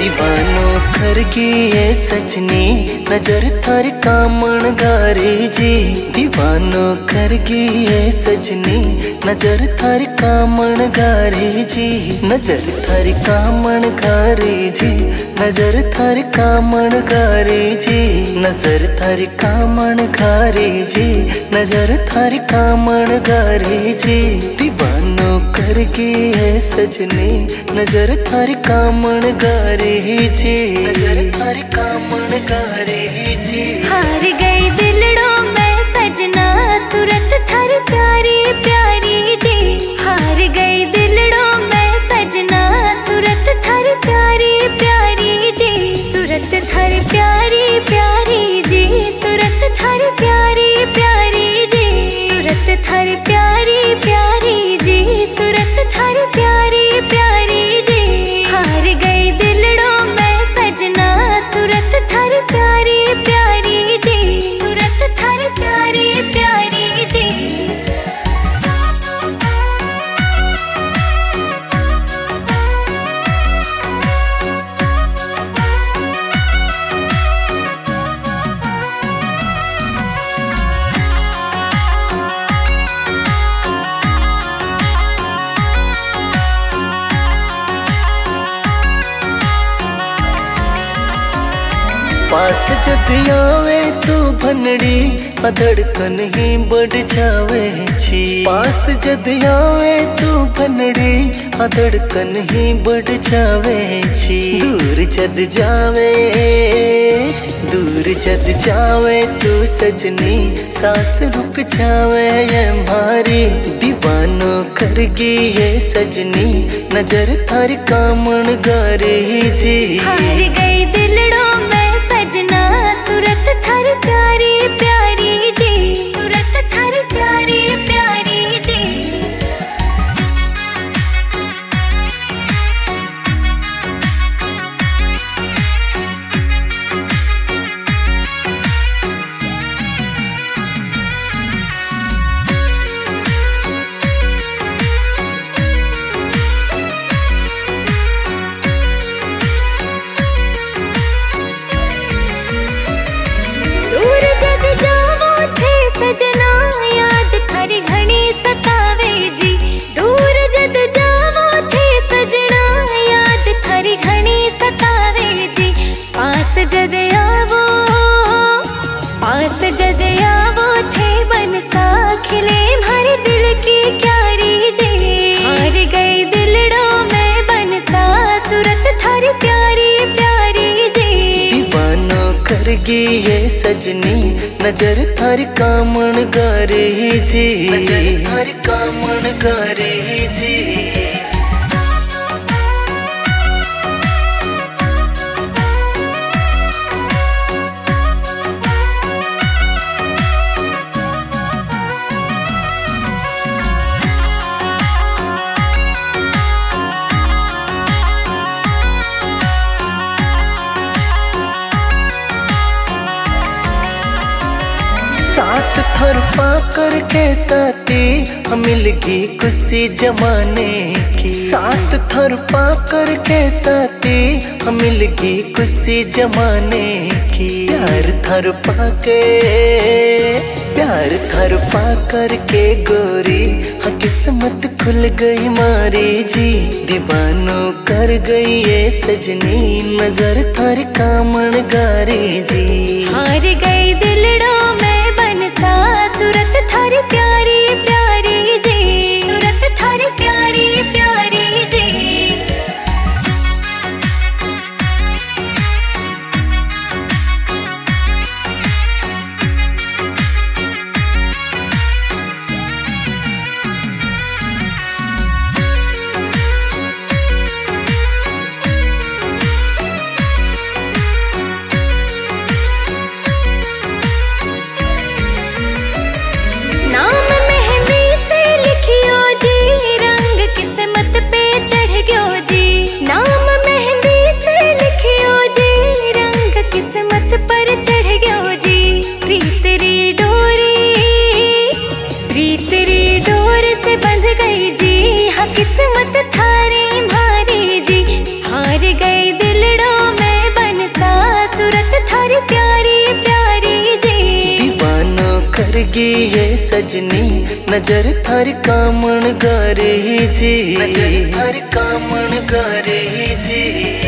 दीवानो की ये सचनी नज़र थर कामण गारे जे। दीवानो की ये सचनी नज़र थर कामण गारे जी, नज़र थर कामण गारे जी, नज़र थर कामण गारे जी, नज़र थर कामण गारे जी, नज़र थर कामण गारे जी। दीवानो कर करगी ये सजनी, नज़र थर कामण गारे जी। नज़र थर प्यारी पास जद आवे तू भनड़ी अधड़कन ही बढ़ जावे छी। पास जद आवे तू भनड़ी अधड़कन ही बढ़ जावे छी। दूर जद जावे, दूर जद जावे तू सजनी, सांस रुक जावे ये मारी। दीवानो करगी ये सजनी, नज़र थारी कामण गारे जी। हार गई खिले भर दिल की क्यारी जे। हार गई दिलड़ों में बनसा सूरत थारी प्यारी प्यारी जी। दीवानो गई ये सजनी नज़र थर कामण गारे जी। नज़र थर कामण गारे जी। साथ थर पा करके साथी हम मिलगी खुशी जमाने की। साथ थर पा करके साथी हम मिलगी खुशी जमाने की। प्यार थर पाके प्यार थर पा करके गोरी हाँ किस्मत खुल गई मारी जी। दीवानो कर गई ये सजनी, नज़र थर कामण गारी जी। हार गई प्यारी गई है सजनी। नज़र थार कामण गारे जी। नज़र थार कामण गारे जी।